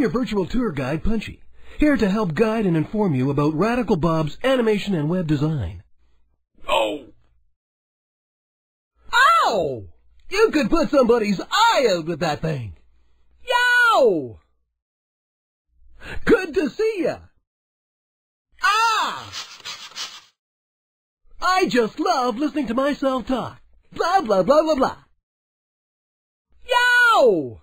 I'm your virtual tour guide, Punchy, here to help guide and inform you about Radical Bob's animation and web design. Oh! Ow! You could put somebody's eye out with that thing. Yow! Good to see ya. Ah! I just love listening to myself talk. Blah, blah, blah, blah, blah. Yow!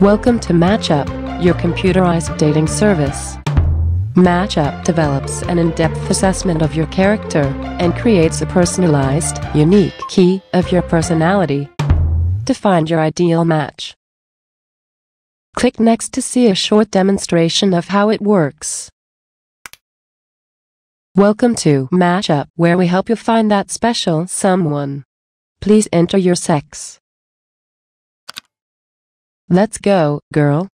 Welcome to Matchup, your computerized dating service. Matchup develops an in-depth assessment of your character and creates a personalized, unique key of your personality to find your ideal match. Click next to see a short demonstration of how it works. Welcome to Matchup, where we help you find that special someone. Please enter your sex. Let's go, girl.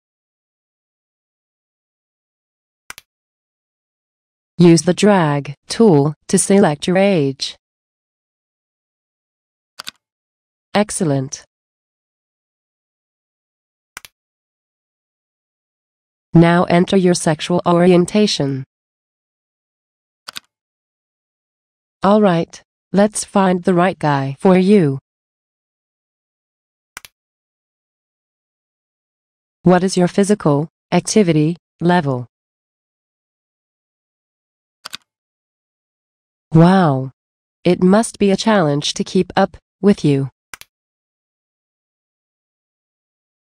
Use the drag tool to select your age. Excellent. Now enter your sexual orientation. Alright, let's find the right guy for you. What is your physical activity level? Wow. It must be a challenge to keep up with you.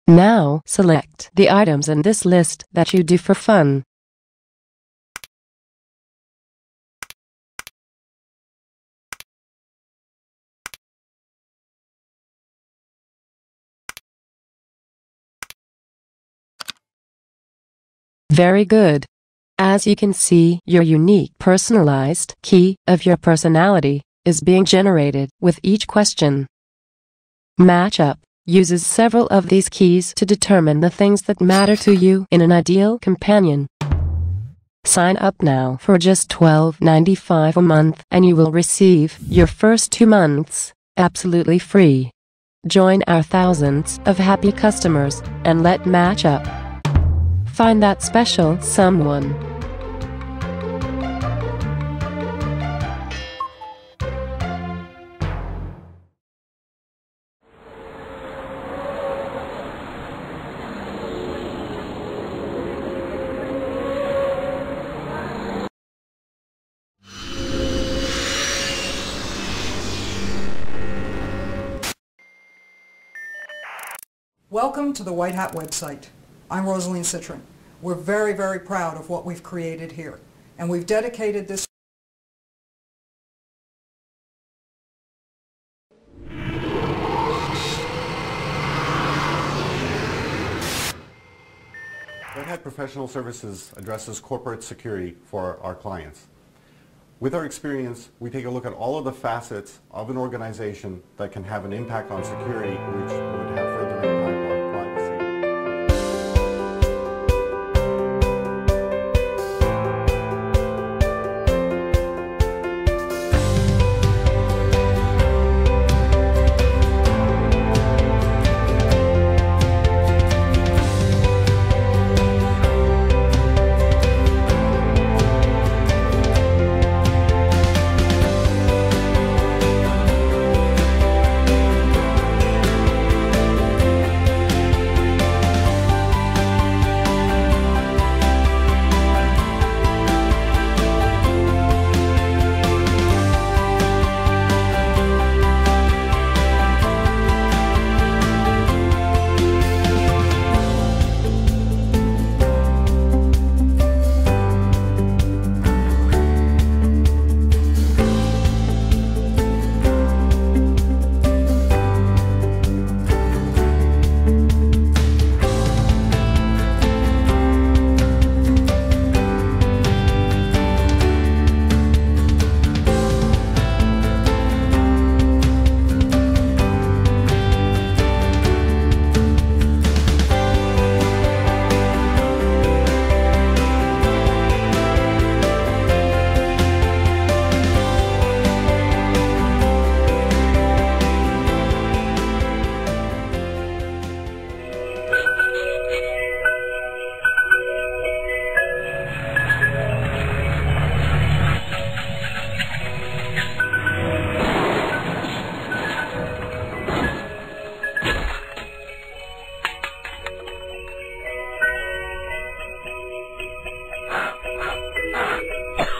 Now select the items in this list that you do for fun. Very good. As you can see, your unique personalized key of your personality is being generated with each question. Matchup uses several of these keys to determine the things that matter to you in an ideal companion. Sign up now for just $12.95 a month and you will receive your first two months absolutely free. Join our thousands of happy customers and let Matchup find that special someone. Welcome to the White Hat website. I'm Rosaline Citron. We're very, very proud of what we've created here. And we've dedicated this Red Hat Professional Services addresses corporate security for our clients. With our experience, we take a look at all of the facets of an organization that can have an impact on security, which would have